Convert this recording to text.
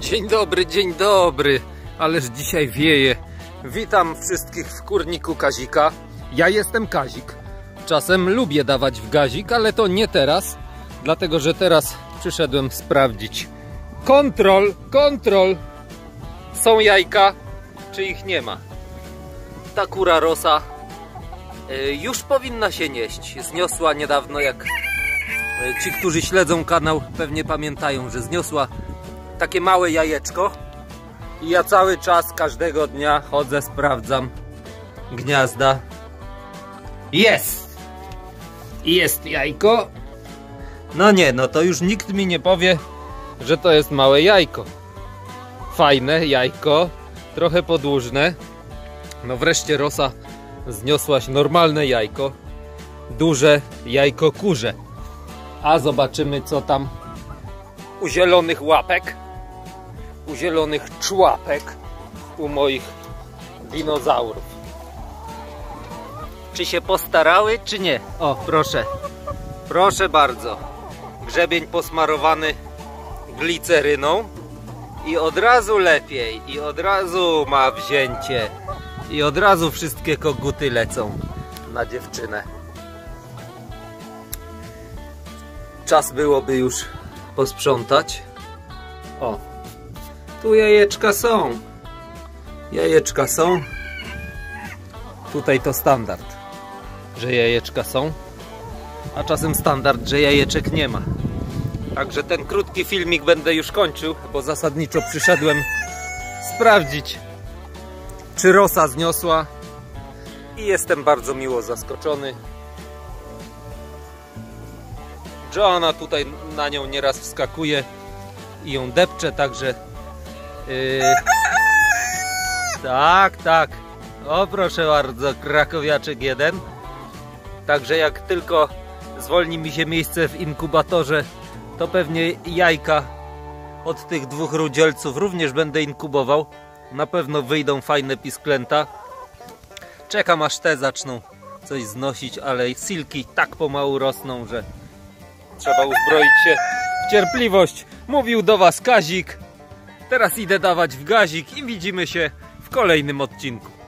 Dzień dobry, dzień dobry. Ależ dzisiaj wieje. Witam wszystkich w kurniku Kazika. Ja jestem Kazik. Czasem lubię dawać w gazik, ale to nie teraz, dlatego że teraz przyszedłem sprawdzić. Kontrol, kontrol. Są jajka, czy ich nie ma? Ta kura rosa y, już powinna się nieść. Zniosła niedawno, jak y, ci, którzy śledzą kanał, pewnie pamiętają, że zniosła takie małe jajeczko. I ja cały czas, każdego dnia chodzę, sprawdzam gniazda. Jest! Jest jajko. No nie, no to już nikt mi nie powie, że to jest małe jajko. Fajne jajko, trochę podłużne. No wreszcie Rosa zniosłaś normalne jajko. Duże jajko kurze. A zobaczymy co tam u zielonych łapek. U zielonych człapek. U moich dinozaurów. Czy się postarały, czy nie? O, proszę. Proszę bardzo. Grzebień posmarowany gliceryną. I od razu lepiej. I od razu ma wzięcie. I od razu wszystkie koguty lecą na dziewczynę. Czas byłoby już posprzątać. O, tu jajeczka są. Jajeczka są. Tutaj to standard, że jajeczka są. A czasem standard, że jajeczek nie ma. Także ten krótki filmik będę już kończył, bo zasadniczo przyszedłem sprawdzić, czy rosa zniosła. I jestem bardzo miło zaskoczony. Joanna tutaj na nią nieraz wskakuje i ją depcze, także yy... tak, tak. O proszę bardzo, krakowiaczek jeden. Także jak tylko zwolni mi się miejsce w inkubatorze, to pewnie jajka od tych dwóch rudzielców również będę inkubował. Na pewno wyjdą fajne pisklęta. Czekam aż te zaczną coś znosić, ale silki tak pomału rosną, że trzeba uzbroić się w cierpliwość. Mówił do Was Kazik. Teraz idę dawać w gazik i widzimy się w kolejnym odcinku.